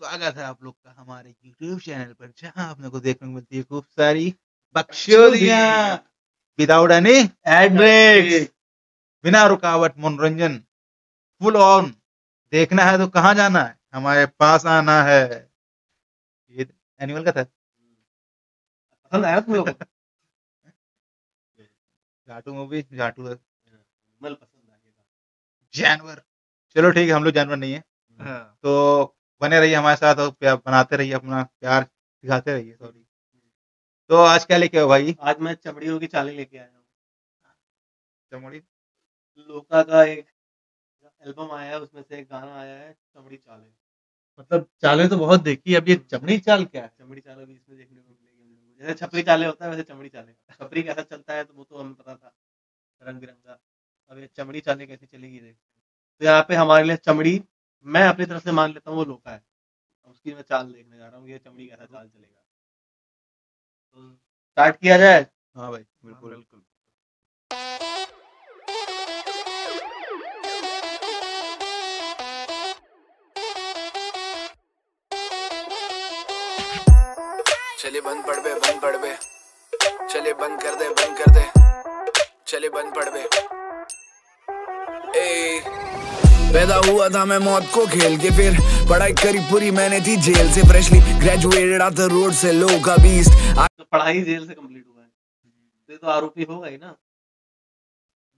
स्वागत है आप लोग का हमारे YouTube चैनल पर जहाँ आपने को देखने को मिलती है खूब सारी बकचोदियाँ विदाउट एनी एड ब्रेक्स बिना रुकावट मनोरंजन फुल ऑन देखना है तो कहाँ जाना है? हमारे पास आना है। ये एनिमल का था। पसंद आया तुम लोग झाटू मूवी झाटू जानवर। चलो ठीक है हम लोग जानवर नहीं है। हाँ। तो बने रहिए हमारे साथ और प्यार बनाते रहिए अपना प्यार दिखाते रहिए सॉरी। तो आज क्या लेके आओ भाई? आज मैं चमड़ियों की चाली लेके आया हूँ। चमड़ी? लोका का एक एल्बम आया है उसमें से एक गाना आया है चमड़ी चाले। मतलब चाले तो बहुत देखी अब ये चमड़ी चाल क्या है? चमड़ी चाले भी इसमें देखने को मिलेगी जैसे छपरी चाले होता है वैसे चमड़ी चाले। छपरी कैसा चलता है तो वो तो हमें पता था रंग बिरंगा। अब ये चमड़ी चाले कैसे चलेगी देख तो यहाँ पे हमारे लिए चमड़ी मैं अपनी तरफ़ से मान लेता हूँ वो लोका है। उसकी मैं चाल देखने जा रहा हूँ ये चमड़ी कैसा चाल चलेगा। तो स्टार्ट किया जाए? हाँ भाई बिल्कुल। बिल्कुल। चले बंद पड़ बे बंद पड़ बे। चले बंद कर दे बंद कर दे। चले बंद पड़ बे। ए पैदा हुआ था मैं मौत को खेल के फिर पढ़ाई करी पूरी मैंने थी जेल से freshly. Graduated off the road से लो का बीस्ट तो पढ़ाई जेल से कंप्लीट हुआ है। तो ये तो आरोपी होगा ही ना।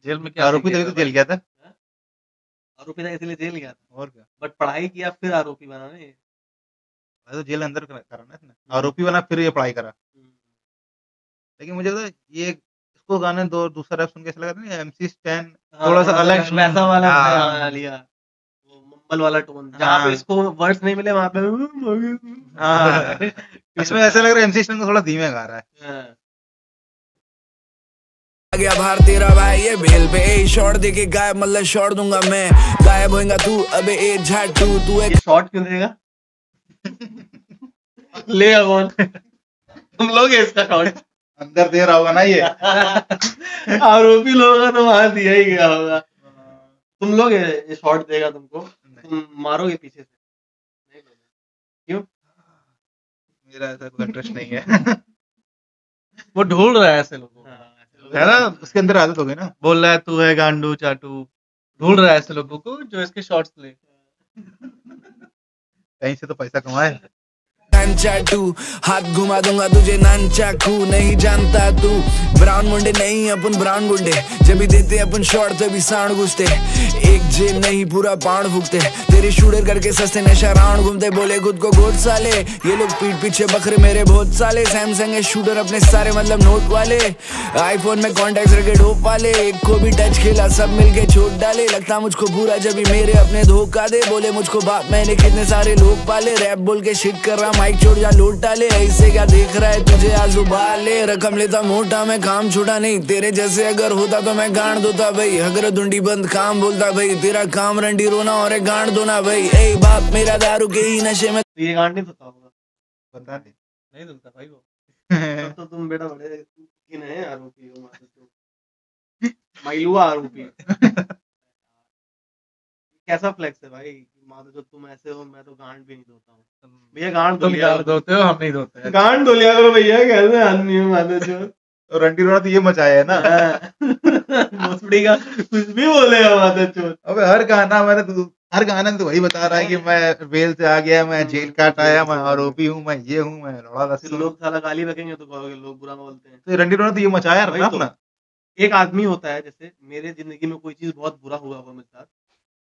जेल में क्या आरोपी तभी तो जेल गया था। आरोपी था इसलिए जेल गया था। और क्या? बट पढ़ाई किया फिर आरोपी बना ना ये। तो जेल अंदर करा करा ना इसने। आरोपी बना फिर ये पढ़ाई करा। लेकिन मुझे तो ये इसको गाने दो दूसरा रैप सुन के ऐसा लगा था एमसी स्टैन थोड़ा सा हाँ, अलग वैसा वाला हाँ। हाँ, लिया। वो मुंबल वाला टोन जहाँ हाँ। पे इसको वर्ड्स नहीं मिले वहाँ पे हाँ। इसमें ऐसा लग रहा है एमसी स्टैन थोड़ा धीमे गा रहा है। हाँ। आ गया तेरा भाई ये बेल पे। ए शॉट देके गायब मतलब शॉट दूँगा मैं। गायब होएगा तू अबे ए झाटू तू एक ये शॉर्ट क्यों देगा? लेगा कौन? तुम लोग इसका शॉर्ट अंदर दे रहा होगा ना ये? आरोपी लोगों का तो वहाँ दिया ही गया होगा। तुम लोग ये शॉर्ट देगा तुमको। तुम मारोगे पीछे से। नहीं लोगे। मेरा ऐसा कोई इंटरेस्ट नहीं है। वो ढूंढ रहा है ऐसे लोगों को। हाँ, ऐसे लोग- है ना? उसके अंदर आदत हो गई ना। बोल रहा है तू है गांडू चाटू। ढूंढ रहा है ऐसे लोगों को जो इसके शॉर्ट्स ले। कहीं से तो पैसा कमाए। चाटू हाथ घुमा दूँगा तुझे नान खू नहीं जानता तू. ब्राउन मुंडे नहीं, अपन ब्राउन गुंडे जब भी देते, अपन शॉर्ट, तभी सांड घुसते. एक जेब नहीं, पूरा पाण फूकते. तेरे शूटर करके सस्ते नशा राउंड घूमते बोले, खुद को गोट साले। ये लोग पीठ पीछे बकरे मेरे बहुत साले। सैमसंग है शूटर अपने सारे मतलब नोट वाले। आईफोन में कॉन्टेक्ट रखे डोप वाले। एक को भी टच खेला, सब मिलके छोड़ डाले। लगता मुझको बुरा जब मेरे अपने धोखा दे। बोले, मुझको बाप, मैंने कितने सारे लोग पाले। रैप बोल के शिट कर रहा माइक छोड़ जा, लोट डाले। ऐसे क्या देख रहा है तुझे आजू बाले रकम लेता, मोटा, मैं काम छोटा नहीं। तेरे जैसे अगर होता तो मैं गांड दोता भाई। अगर धुंडी बंद, काम बोलता, भाई। तेरा काम रंडी रोना और गांड दोना भाई ए बाप मेरा दारू के ही नशे में तो ये गांड नहीं होता होगा। पता नहीं नहीं मिलता भाई वो। तब तो तुम बेटा बड़े किन है आरोपी हो माते तो माइलुआ आरोपी। कैसा फ्लेक्स है भाई? मानो जो तुम ऐसे हो मैं तो गांड भी नहीं धोता हूँ। भैया गांड तुम लिया गांड धोते हो हम नहीं धोते हैं। गांड धो लिया करो भैया कैसे आदमी हो मानो जो और रंडी रोना तो ये मचाया है ना? भोसड़ी का कुछ भी बोलेगा माता चोर अबे हर गाना मैंने तो हर गाने तो वही बता रहा है कि मैं बेल से आ गया मैं जेल काट आया मैं आरोपी हूँ मैं ये हूँ मैं लौड़ा फिर लोग साला गाली बकेंगे तो कहोगे लोग बुरा बोलते हैं। तो रंडी रोना तो ये मचाया ना तो। अपना? एक आदमी होता है जैसे मेरे ज़िंदगी में कोई चीज़ बहुत बुरा हुआ हुआ मेरे साथ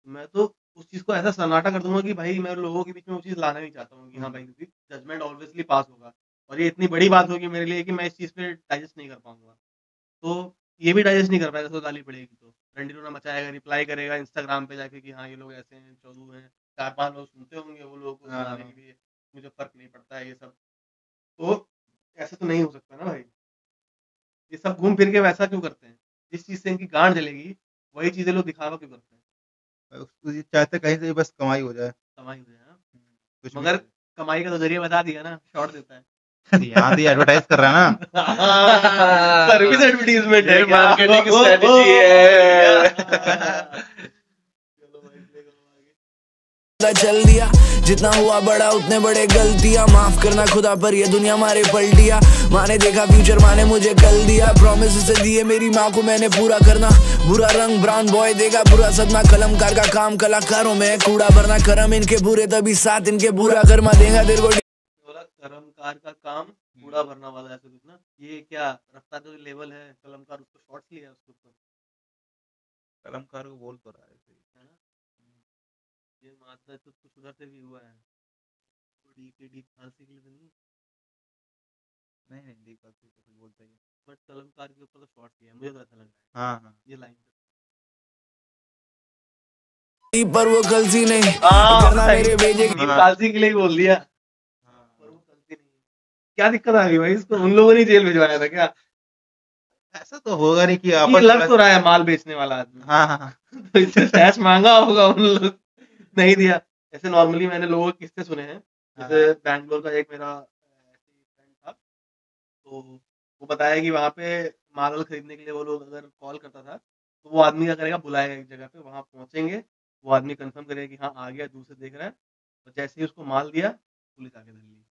मैं तो उस चीज़ को ऐसा सन्नाटा कर दूँगा कि भाई मैं लोगों के बीच में वो चीज़ लाना नहीं चाहता हूँ कि हाँ भाई क्योंकि जजमेंट ऑब्वियसली पास होगा। और ये इतनी बड़ी बात होगी मेरे लिए कि मैं इस चीज़ पे डाइजेस्ट नहीं कर पाऊँगा। तो ये भी डाइजेस्ट नहीं कर पाएगा तो गाली पड़ेगी तो। रंडी रोना मचाएगा रिप्लाई करेगा इंस्टाग्राम पे जाके कि हाँ ये लोग ऐसे हैं चौधू हैं। चार पाँच लोग सुनते होंगे वो लोग को हाँ। मुझे फ़र्क नहीं पड़ता है ये सब। तो ऐसा तो नहीं हो सकता ना भाई। ये सब घूम फिर के वैसा क्यों करते हैं? जिस चीज़ से इनकी गांड जलेगी वही चीज़ें लोग दिखावा क्यों करते हैं? चाहते कहीं से बस कमाई हो जाए। कमाई हो जाए हाँ। मगर कमाई का तो ज़रिया बता दिया ना शॉर्ट देता है। यहाँ भी एडवर्टाइज कर रहा है ना सर्विस एडवर्टीजमेंट है strategy ओ, है। चलो दिया जितना हुआ बड़ा उतने बड़े गलतियाँ। माफ़ करना खुदा पर ये दुनिया मारे पलटिया माँ ने देखा फ्यूचर माँ ने मुझे कल दिया। प्रॉमिस से दिए मेरी माँ को मैंने पूरा करना। बुरा रंग ब्राउन बॉय देगा पूरा सदमा। कलमकार का काम कलाकारों में कूड़ा भरना। करम इनके बुरे तभी साथ इनके बुरा। कर्मा देगा तेरे को बोला कर्मकार का काम कूड़ा भरना वाला ऐसे कुछ ना ये क्या रफ्तार का लेवल है कलमकार उसको शॉर्ट्स लिया उसके ऊपर? कलमकार को बोल तो रहा है। है ना? ये मात्र तो कुछ उधर से भी हुआ है। डी के डी फांसी के लिए नहीं नहीं नहीं दीपक तो कुछ बोलता ही। बट कलमकार के ऊपर तो शॉर्ट्स लिया मुझे तो ऐसा लग रहा हाँ। हाँ है। ये लाइन पर वो कलसी नहीं। हाँ, करना मेरे भेजे दीप फांसी के लिए बोल दिया पर वो गलती नहीं है। क्या दिक्कत आ गई भाई? इसको उन लोगों ने जेल भिजवाया था क्या? ऐसा तो होगा नहीं कि ये आपस लग तो रहा है माल बेचने वाला आदमी। हाँ हाँ हाँ। तो इससे कैश मांगा होगा उन लोग। नहीं दिया। ऐसे नॉर्मली मैंने लोगों के किस्से सुने हैं। जैसे बैंगलोर का एक मेरा फ्रेंड था तो वो बताया कि वहाँ पे माल वाल खरीदने के लिए वो लोग अगर कॉल करता था तो वो आदमी क्या करेगा बुलाएगा एक जगह पे वहाँ पहुँचेंगे। वो आदमी कंफर्म करेगा कि हाँ आ गया दूर से देख रहा है। और जैसे ही उसको माल दिया पुलिस आके धर ली।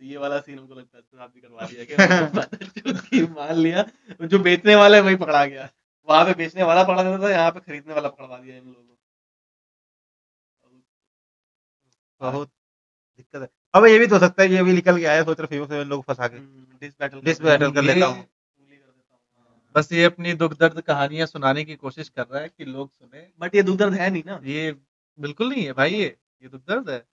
ये वाला सीन हमको लगता है तो आप भी करवा दिया कि माल लिया। जो बेचने वाला है वही पकड़ा गया। वहाँ पे बेचने वाला पकड़ा देता था यहाँ पे खरीदने वाला पकड़वा दिया इन लोगों को बहुत दिक्कत है। अब ये भी तो सकता है ये भी निकल के आया सोच रहे फ़ेमस लोग फंसा के। डिस बैटल डिस बैटल कर लेता हूँ। बस ये अपनी दुख दर्द कहानियाँ सुनाने की कोशिश कर रहा है कि लोग सुने। बट ये दुख दर्द है नहीं ना? ये बिल्कुल नहीं है भाई ये ये दुख दर्द है।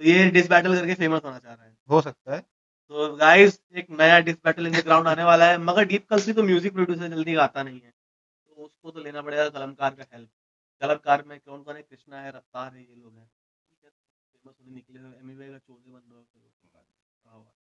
तो ये डिस बैटल करके फ़ेमस होना चाह रहा है। हो सकता है। तो गाइस एक नया diss battle in the ground आने वाला है। मगर डीप कल्सी तो म्यूज़िक प्रोड्यूसर जल्दी आता नहीं है। तो उसको तो लेना पड़ेगा कलमकार का हेल्प कलमकार में कौन कौन है? कृष्णा है रफ्तार है ये लोग हैं। फ़ेमस होने निकले हुए एमवे का चोजे बन रहा है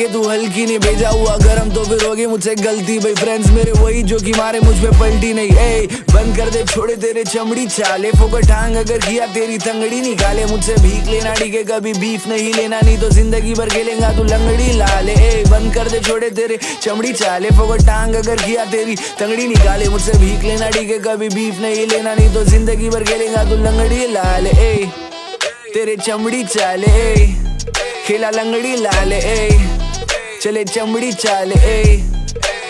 ये तू हल्की नहीं, भेजा हुआ गरम तो फिर होगी मुझसे गलती। भाई फ्रेंड्स मेरे वही जो कि मारे, मुझ पे पलटी नहीं। ए बंद कर दे, छोड़े तेरे चमड़ी चाले। फोकट टांग अगर किया तेरी तंगड़ी, निकाले मुझसे भीख लेना ठीक है कभी बीफ नहीं लेना, नहीं तो ज़िंदगी भर खेलेगा तू लंगड़ी लाले। ए बंद कर दे, छोड़े तेरे चमड़ी चाले। फोकट टांग अगर किया तेरी तंगड़ी, निकाले मुझसे भीख लेना ठीक है कभी बीफ नहीं लेना, नहीं तो ज़िंदगी भर खेलेगा तू लंगड़ी लाले। ए तेरे चमड़ी चाले ए खेला लंगड़ी लाले ए चले चमड़ी चाल ए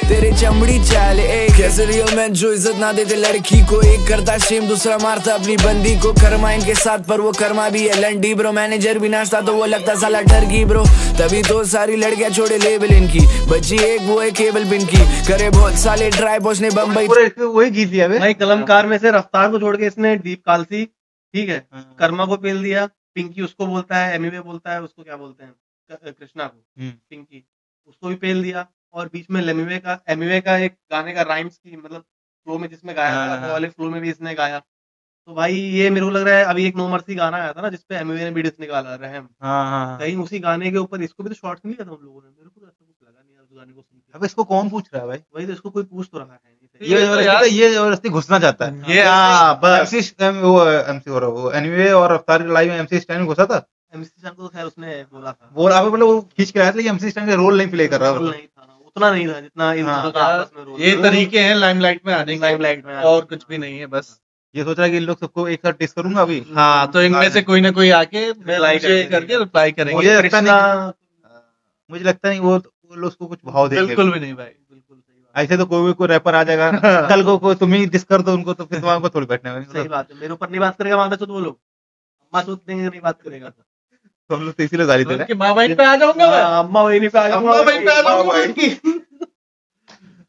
तेरे चमड़ी चाल ए कैसे रियल मैन जो इज़्ज़त ना देते लड़की को? एक करता शेम दूसरा मारता अपनी बंदी को। कर्मा इनके साथ पर वो कर्मा भी है। लंडी ब्रो मैनेजर भी नाचता तो वो लगता साला डर की ब्रो तभी तो सारी लड़कियाँ छोड़े लेबल इनकी। बच्ची एक वो है केबल पिन की। करे बहुत साले पहुँचने बम्बई पूरे इसको वही गीत दिया भाई कलमकार में से रफ्तार को छोड़ के इसने दीप कालसी ठीक है? हाँ। कर्मा को पेल दिया। पिंकी उसको बोलता है एमिवे बोलता है उसको क्या बोलते हैं? कृष्णा को। हम्म। पिंकी उसको भी पेल दिया और बीच में लेमिवे का एमिवे का एक गाने का राइम्स की मतलब फ्लो में जिसमें गाया हाँ, था हाँ। वो वाले फ्लो में भी इसने गाया। तो भाई ये मेरे को लग रहा है अभी एक नो मर्सी गाना आया था ना जिसपे एमिवे ने भी डिस निकाला रहम हाँ हाँ हाँ। कहीं उसी गाने के ऊपर इसको भी तो शॉर्ट नहीं लिया था उन लोगों ने। मेरे को तो ऐसा कुछ लगा नहीं यार उस गाने को सुन के। अब इसको कौन पूछ रहा है भाई? वही तो इसको कोई पूछ तो रहा है ये ये तो ज़बरदस्ती ये ज़बरदस्ती घुसना चाहता है। ये हाँ बस। एमसी वो एमसी हो रहा है वो एनीवे और रफ्तार लाइव में एमसी स्टैंड घुसा था। को तो खैर उसने बोला था। आप मतलब वो खींच के आया था लेकिन एमसी का रोल नहीं प्ले कर रहा रोल था नहीं था उतना नहीं था जितना इन हाँ। का आपस में रोल ये तरीके हैं लाइमलाइट में आने लाइमलाइट में और कुछ भी नहीं है बस। ये सोच रहा है कि इन लोग सबको एक साथ टेस्ट करूँगा अभी? हाँ तो इनमें से कोई ना कोई आके करके रिप्लाई करेंगे। मुझे लगता कृष्णा मुझे लगता नहीं वो वो लोग उसको कुछ भाव देंगे। बिल्कुल भी नहीं भाई। बिल्कुल ऐसे तो कोई भी कोई रैपर आ जाएगा। कल को तुम ही डिस कर दो उनको तो फिर तुम्हारे को थोड़ी बैठने सही बात है। मेरे ऊपर नहीं बात करेगा माता चुत वो लोग। अम्मा चुत नहीं बात करेगा। तो हम लोग तो इसीलिए गाली दे रहे उनकी माँ बहन पे आ जाऊँगा मैं। हाँ, अम्मा वही पे आ जाऊँगा। अम्मा बहन पे आ जाऊँगा माँ। मैं उनकी हैं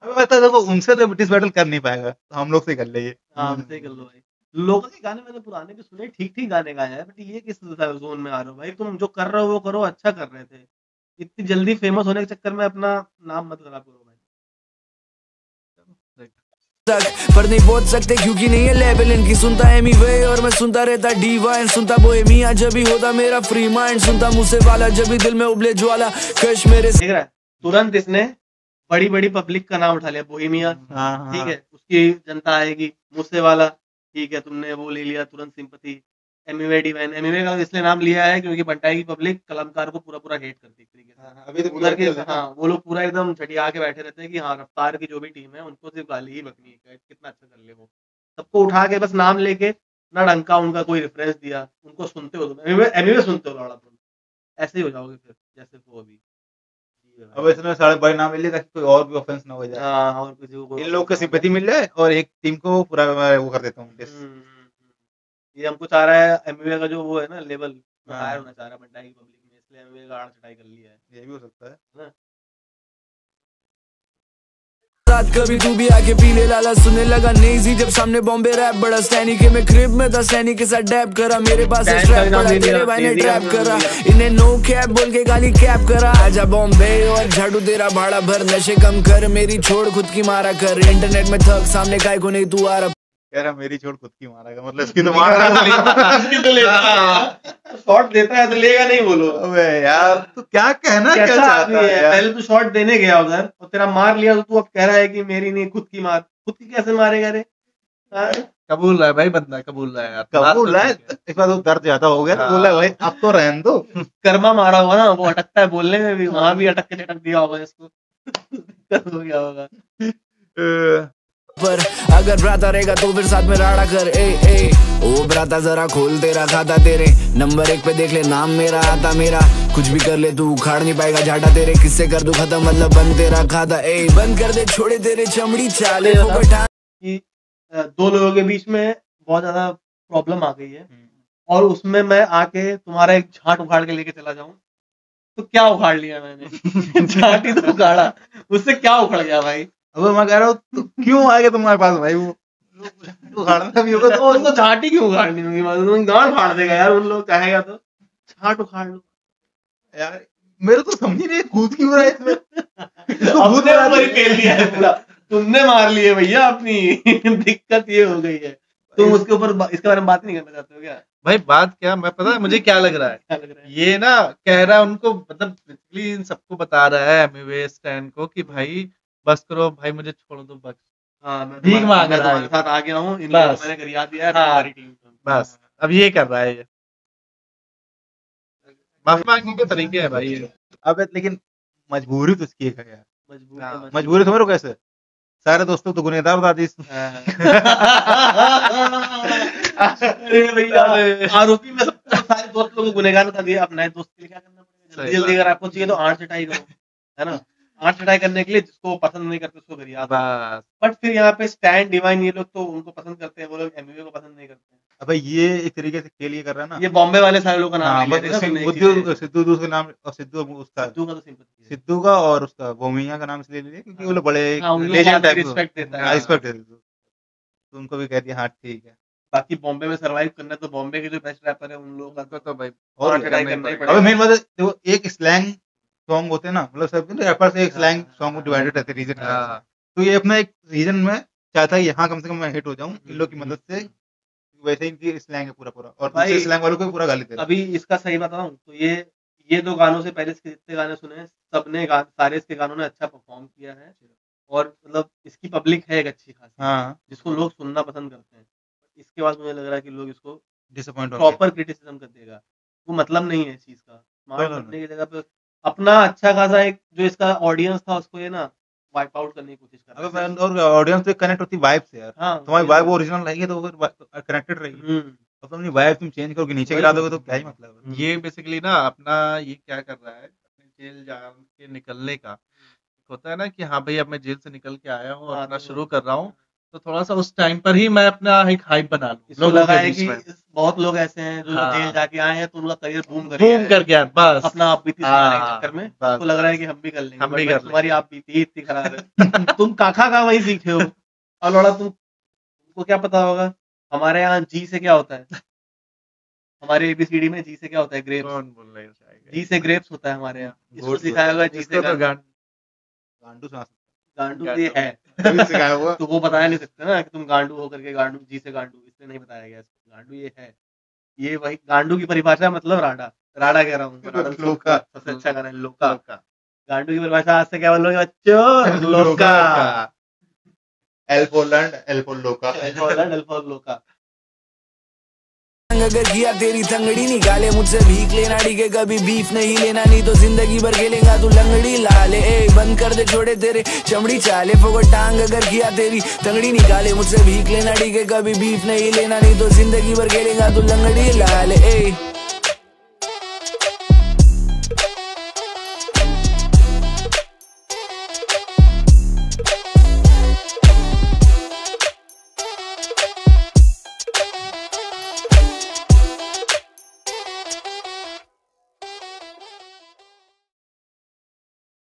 हमें देखो उनसे तो डिस बैटल कर नहीं पाएगा। तो हम लोग से कर लेंगे हाँ हमसे कर लो भाई। लोगों के गाने मैंने पुराने भी सुने ठीक ठीक गाने गाए हैं बट ये किस जोन में आ रहे हो भाई? तुम जो कर रहे हो वो करो अच्छा कर रहे थे। इतनी जल्दी फ़ेमस होने के चक्कर में अपना नाम मत खराब करो तक। पर नहीं पहुँच सकते क्योंकि नहीं है लेवल इनकी। सुनता एमी वे और मैं सुनता रहता डिवाइन सुनता बोहेमिया जब भी होता मेरा फ्री माइंड सुनता मुझसे वाला जब भी दिल में उबले ज्वाला। कश मेरे देख रहा है तुरंत इसने बड़ी बड़ी पब्लिक का नाम उठा लिया बोहेमिया हाँ हाँ ठीक है। उसकी जनता आएगी मुझसे वाला ठीक है तुमने वो ले लिया तुरंत सिंपति एमवे डिवाइन एमवे का इसलिए नाम लिया है क्योंकि बंटाई की पब्लिक कलमकार को पूरा पूरा हेट करती है तरीके से। हाँ, अभी तो उधर के हाँ वो लोग पूरा एकदम चटिया के बैठे रहते हैं कि हाँ रफ्तार की जो भी टीम है उनको सिर्फ़ गाली ही बकनी है कितना अच्छा कर ले वो। सबको उठा के बस नाम लेके ना ढंग का उनका कोई रेफरेंस दिया उनको सुनते हो तुम। सुनते हो लौड़ा तुम। ऐसे ही हो जाओगे फिर जैसे वो अभी। अब इसमें सारे बड़े नाम मिल ताकि कोई और भी ऑफेंस ना हो जाए। हाँ और इन लोग को सिंपैथी मिल जाए और एक टीम को पूरा वो कर देता हूँ ये हमको चाह रहा है एमवीए का जो वो है ना लेवल हाँ। हायर होना चाह रहा है की पब्लिक में इसलिए एमवीए का आड़ चटाई कर लिया है। ये भी हो सकता है। ना रात कभी तू भी आके पी ले लाला सुनने लगा नेजी जब सामने बॉम्बे रैप बड़ा सैनी के मैं क्रिब में था सैनी के साथ डैप करा मेरे पास स्ट्रैप पड़ा तेरे भाई ने ट्रैप करा। इन्हें नो कैप बोल के गाली कैप करा। आजा बॉम्बे और झाड़ू तेरा भाड़ा भर नशे कम कर मेरी छोड़ खुद की मारा कर। इंटरनेट में थक सामने काय को नहीं तू आ रहा। कह रहा मेरी छोड़ खुद की मारेगा। मतलब इसकी तो मार रहा शॉट देता है तो लेगा नहीं बोलो अबे यार तू क्या कहना क्या चाहता है है? पहले तो शॉट देने गया उधर और तेरा मार लिया तो तू अब कह रहा है कि मेरी नहीं खुद की मार। खुद की कैसे मारेगा रे? हाँ? कबूल रहा है भाई बंदा कबूल रहा है यार। कबूल है? तो ठीक इस बार तो दर्द ज़्यादा हो गया तो हाँ। बोला भाई अब तो रहन दो। कर्मा मारा होगा ना वो अटकता है बोलने में भी वहाँ भी अटक के अटक दिया होगा इसको। हो गया होगा। पर। अगर ब्राता रहेगा तो फिर साथ में राड़ा कर। ए ए ओ ब्राता जरा खोल तेरा खाता तेरे। नंबर एक पे देख ले नाम मेरा आता मेरा। कुछ भी कर ले तू उखाड़ नहीं पाएगा झाटा तेरे। किससे कर दू खत्म? मतलब बंद तेरा खाता। ए बंद कर दे छोड़े तेरे चमड़ी चाले दो लोगों के बीच में बहुत ज़्यादा प्रॉब्लम आ गई है। हम्म। और उसमें मैं आके तुम्हारा एक झाट उखाड़ के लेके चला जाऊँ। तो क्या उखाड़ लिया मैंने? झाट ही तो उखाड़ा। उससे क्या उखड़ गया भाई? अब मैं कह रहा हूँ तो क्यों आ गया तुम्हारे पास भाई? वो उखाड़ना भी होगा तो उनको ही क्यों उखाड़नी होगी? मतलब गांड फाड़ देगा यार उन लोग चाहेगा तो। झाट उखाड़ लो। यार मेरे तो समझ नहीं कूद क्यों रहा है इसमें? इसको भूत अपने लगा ऊपर दिया। है पूरा। तुमने मार लिए भैया अपनी। दिक्कत ये हो गई है। तुम उसके ऊपर इसके बारे में बात नहीं करना चाहते हो क्या? भाई बात क्या? मैं पता है मुझे क्या लग रहा है? क्या लग रहा है? ये ना कह रहा है उनको मतलब बेसिकली इन सबको बता रहा है को कि भाई बस करो भाई मुझे छोड़ दो बस। हाँ मैं भीख तुम्हारे- मांग रहा है। साथ आ गया हूँ इन बस। मैंने गरिया दिया है हाँ। तुम्हारी टीम। बस। अब ये कर रहा है ये। माफ़ी मांगने के तरीके है भाई ये। अबे लेकिन मजबूरी तो इसकी है यार। मजबूर हाँ, है, समझ रहे कैसे? सारे दोस्तों तो गुनेगार बता दी है। आरोपी में सारे दोस्त लोगों को गुनहगार बता दिए। अब नए दोस्त के लिए क्या करना पड़ेगा? जल्दी जल्दी अगर आपको चाहिए तो आठ चटाई करो है ना? आठ चटाई करने के लिए जिसको पसंद नहीं करते उसको गरिया बस। बट फिर यहाँ पे स्टैंड डिवाइन ये लोग तो उनको पसंद करते हैं वो लोग एमवीए को पसंद नहीं करते अबे ये एक तरीके से खेल ये कर रहा है ना। ये बॉम्बे वाले सारे लोग का नाम हाँ हैं सिद्धू सिद्धू दूसरे नाम और सिद्धू उसका सिद्धू का तो सिंपथी है। सिद्धू का और उसका भूमिया का नाम इसलिए क्योंकि वो लोग बड़े हाँ, को लेजेंड टाइप रिस्पेक्ट देता है। हाँ, है। तो उनको भी कह दिया हाँ ठीक है। बाकी बॉम्बे में सरवाइव करना तो बॉम्बे के जो बेस्ट रैपर है उन लोगों का तो भाई और ही ही मेन बात है देखो एक स्लैंग सॉन्ग होते हैं ना मतलब सब रैपर से एक स्लैंग सॉन्ग डिवाइडेड रहते रीजन हाँ। तो ये अपना एक रीजन में चाहता है यहाँ कम से कम मैं हिट हो जाऊँ इन लोग की मदद से वैसे ही इनकी स्लैंग है पूरा पूरा और भाई, स्लैंग वालों को पूरा गाली दे अभी इसका सही बताऊँ तो ये ये दो गानों से पहले इसके जितने गाने सुने सबने गा, सारे इसके गानों ने अच्छा परफॉर्म किया है और मतलब इसकी पब्लिक है एक अच्छी खासी हाँ। जिसको लोग सुनना पसंद करते हैं। इसके बाद मुझे लग रहा है कि लोग इसको डिसअपॉइंट प्रॉपर क्रिटिसिज्म कर देगा। वो मतलब नहीं है इस चीज़ का। स्मार्ट बनने की जगह पे अपना अच्छा खासा एक जो इसका ऑडियंस था उसको ये ना वाइप आउट करने की कोशिश कर रहा है। और ऑडियंस तो कनेक्ट होती वाइब से यार हाँ तुम्हारी वाइब ओरिजिनल रहेगी तो कनेक्टेड रहेगी। हम्म। अब तुम अपनी वाइब तुम चेंज करोगे नीचे गिरा दोगे तो क्या ही मतलब है। ये बेसिकली ना अपना ये क्या कर रहा है अपने जेल जा के निकलने का। होता है ना कि हाँ भाई अब मैं जेल से निकल के आया हूँ हाँ, अपना तो- शुरू कर रहा हूँ। तो थोड़ा सा उस टाइम पर ही मैं अपना एक हाइप बना लूँ। इसको लगा है कि बहुत लोग ऐसे हैं जो हाँ। जेल जाके आए हैं तो उनका करियर बूम कर बूम कर गया बस। अपना आप बीती हाँ, चक्कर में। तो लग रहा है कि हम भी कर लेंगे। हम भी कर तुम्हारी आप बीती इतनी खराब है। तुम काखा का वही सीखे हो। और लौड़ा तुम तुमको क्या पता होगा? हमारे यहाँ जी से क्या होता है? हमारे एबीसीडी में जी से क्या होता है? ग्रेप्स कौन बोल रहा है जी से ग्रेप्स होता है हमारे यहाँ। सिखाया होगा जी से तो गांडू। गांडू। से गांडू गांडू। ये है। सिखाया तो वो बताया नहीं सकते ना कि तुम गांडू हो करके गांडू जी से गांडू इसलिए नहीं बताया गया गांडू ये है। ये वही गांडू की परिभाषा मतलब राडा। राडा कह रहा हूँ लोका। सबसे अच्छा गाना है लोका। गांडू की परिभाषा आज से क्या बोलोगे बच्चों? लोका। L for land L for लोका अल्फ़ा लोका। टांग अगर किया तेरी तंगड़ी निकाले मुझसे भीख लेना, ठीक है, कभी बीफ नहीं लेना, नहीं तो ज़िंदगी भर खेलेगा तू लंगड़ी लाले। ए, बंद कर दे छोड़े तेरे, चमड़ी चाले फोगो टांग अगर किया तेरी तंगड़ी निकाले मुझसे भीख लेना, ठीक है, कभी बीफ नहीं लेना, नहीं तो ज़िंदगी भर खेलेगा तू लंगड़ी लाले। ए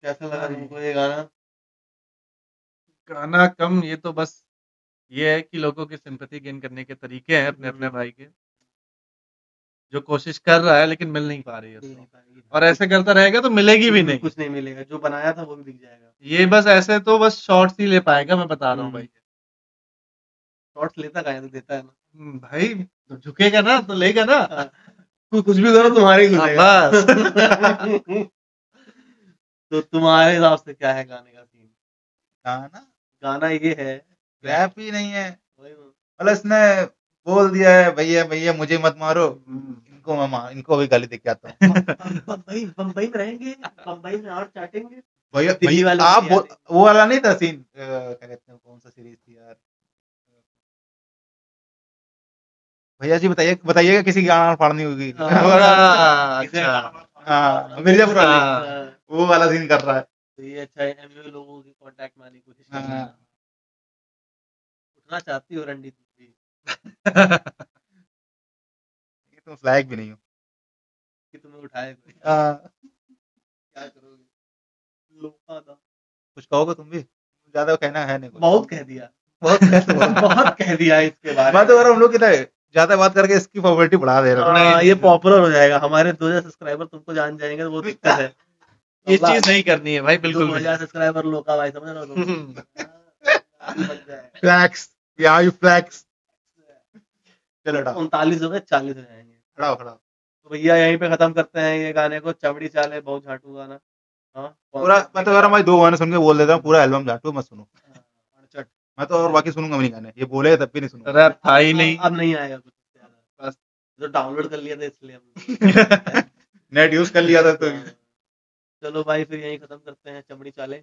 कैसा लगा तुमको ये गाना? गाना कम ये तो बस ये है कि लोगों की सिंपैथी गेन करने के तरीके हैं अपने अपने भाई के। जो कोशिश कर रहा है लेकिन मिल नहीं पा रही है उसको। और ऐसे करता रहेगा तो मिलेगी भी नहीं। कुछ नहीं मिलेगा। जो बनाया था वो भी दिख जाएगा। ये बस ऐसे तो बस शॉर्ट्स ही ले पाएगा मैं बता रहा हूँ भाई। शॉर्ट्स लेता का तो देता है ना। हम्म, भाई तो झुकेगा ना तो लेगा ना। कुछ कुछ भी करो तुम्हारे ही हाँ, बस। तो तुम्हारे हिसाब से क्या है गाने का सीन गाना? गाना ये है। रैप ही नहीं है। वही मतलब इसने बोल दिया है भैया भैया मुझे मत मारो। हम्म, इनको मैं मार इनको भी गाली दे के आता हूँ। बम्बई बम्बई में रहेंगे बम्बई में और चाटेंगे। भैया भैया, आप वो, वो वाला नहीं था सीन क्या कहते हैं कौन सा सीरीज़ थी यार? भैया जी बताइए बताइएगा किसी की गाना फाड़नी होगी। हाँ। अच्छा। हाँ मिर्जापुर वो वाला सीन कर रहा है। तो ये अच्छा है एमयू लोगों की कांटेक्ट में आने की कोशिश कर रहा है। हाँ। उठना चाहती हो रंडी तुम भी ये तुम लायक भी नहीं हो। कि तुम्हें उठाए। हाँ, क्या करोगे? लोका था। कुछ कहोगे तुम भी? ज़्यादा कहना है नहीं बहुत कह दिया। बहुत बहुत कह दिया इसके बारे मैं तो कह रहा हूँ हम लोग कितना ज़्यादा बात करके इसकी पॉपुलरिटी बढ़ा दे रहा हूँ। हाँ, ये पॉपुलर हो जाएगा। हमारे 2000 सब्सक्राइबर तुमको जान जाएँगे तो वो दिक्कत है। ये चीज़ नहीं करनी है भाई बिल्कुल सब्सक्राइबर लोका भाई समझ रहे। फ्लैक्स या यू फ्लैक्स चलो उनतालीस हो गए चालीस हो जाएँगे। हटाओ हटाओ। तो भैया यहीं पे खत्म करते हैं ये गाने को। चमड़ी चाले बहुत झाटू गाना। हाँ पूरा मैं तो कह रहा हूँ भाई दो गाने सुन के बोल देता हूँ पूरा एल्बम झाटू मत सुनो। हाँ, मैं तो और बाकी सुनूँगा भी नहीं गाने। ये बोले तब भी नहीं सुनूँगा। रैप था ही नहीं। अब नहीं आएगा कुछ बस। जो डाउनलोड कर लिया था इसलिए नेट यूज़ कर लिया था तो हाँ। चलो भाई फिर यही खत्म करते हैं चमड़ी चाले।